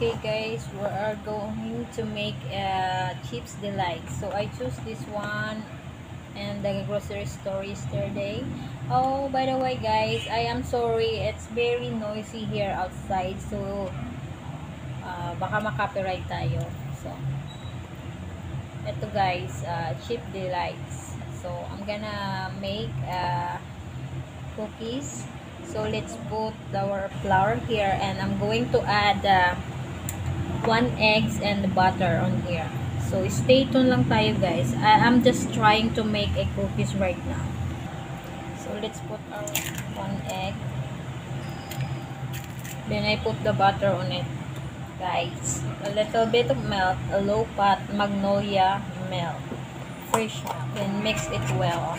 Okay guys, we are going to make uh, chips delight. So I choose this one and the grocery store yesterday. Oh, by the way guys, I am sorry. It's very noisy here outside. So uh, baka makopyright tayo. So ito guys, uh, chip delights. So I'm gonna make uh, cookies. So let's put our flour here and I'm going to add uh, one eggs and butter on here. So stay tuned lang tayo guys. I I'm just trying to make a cookies right now. So let's put our one egg. Then I put the butter on it. Guys, a little bit of milk, a low fat magnolia milk. Fresh. Then mix it well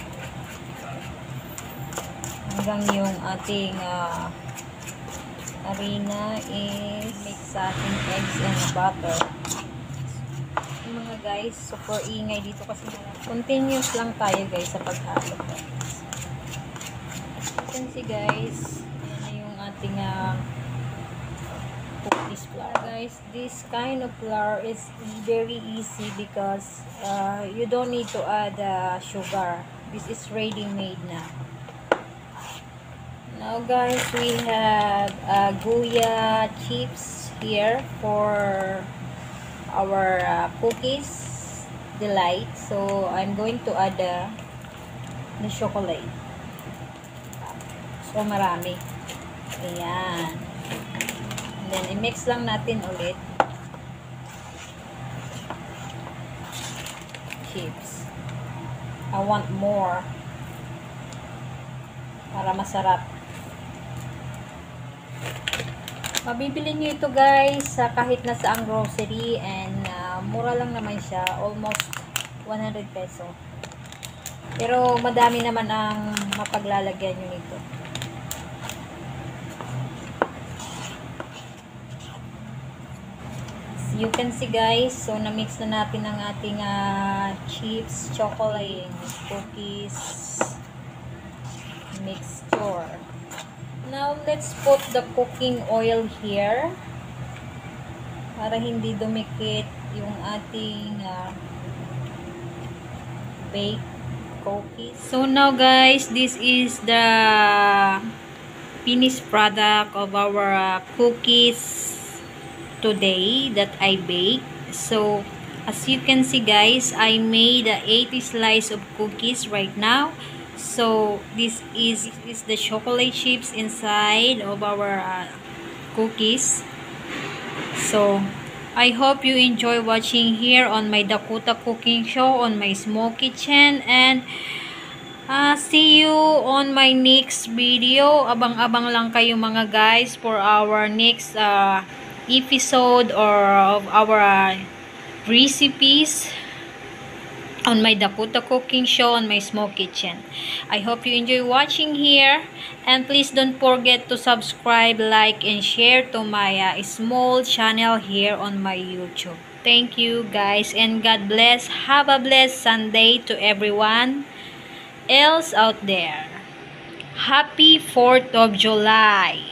hanggang yung ating uh, harina is mix ating eggs and butter. Yung mga guys, super ingay dito kasi continuous lang tayo guys sa paghalo. You can see guys, yan na yung ating uh, cookies flour guys. This kind of flour is very easy because uh, you don't need to add uh, sugar. This is ready made na. Now guys, we have uh, Guya chips here for our uh, cookies delight. So I'm going to add uh, the chocolate. So marami. Ayan. And then i-mix lang natin ulit. Chips. I want more para masarap. Mabibili nyo ito guys sa kahit na saang grocery and uh, mura lang naman siya. Almost 100 peso. Pero madami naman ang mapaglalagyan nyo nito. As you can see guys, so na-mix na natin ang ating uh, chips, chocolate, cookies, mixture. Now, let's put the cooking oil here para hindi dumikit yung ating uh, baked cookies. So, now guys, this is the finished product of our uh, cookies today that I baked. So, as you can see guys, I made uh, 80 slice of cookies right now. So, this is, is the chocolate chips inside of our uh, cookies. So, I hope you enjoy watching here on my Dakota Cooking Show on my small kitchen and uh, see you on my next video. Abang-abang lang kayo mga guys for our next uh, episode or of our uh, recipes on my Dakota Cooking Show on my small kitchen. I hope you enjoy watching here and please don't forget to subscribe, like, and share to my uh, small channel here on my YouTube. Thank you guys and God bless. Have a blessed Sunday to everyone else out there. Happy 4th of July!